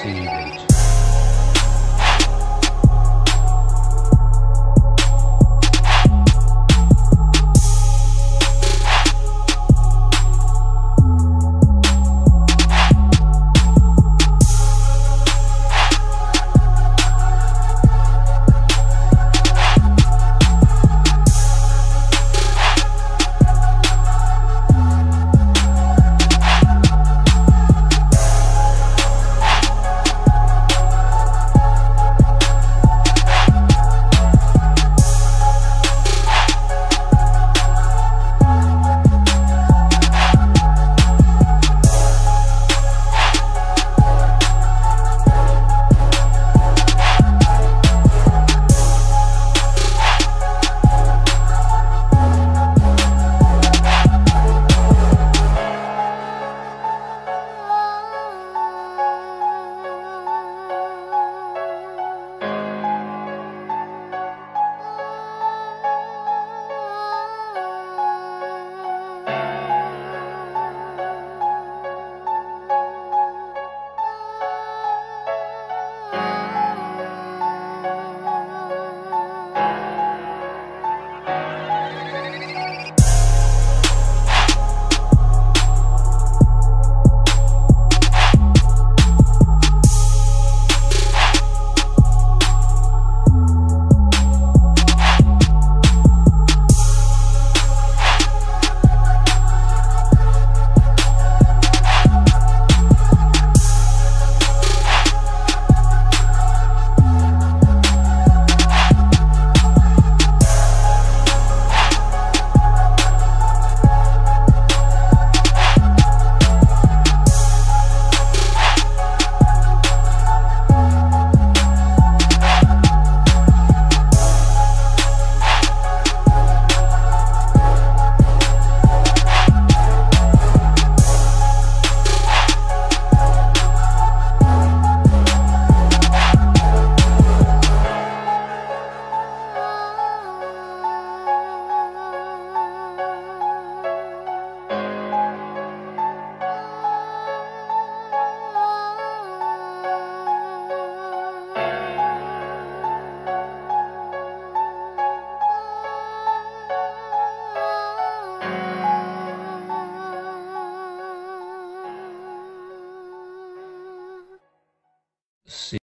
seaweed. see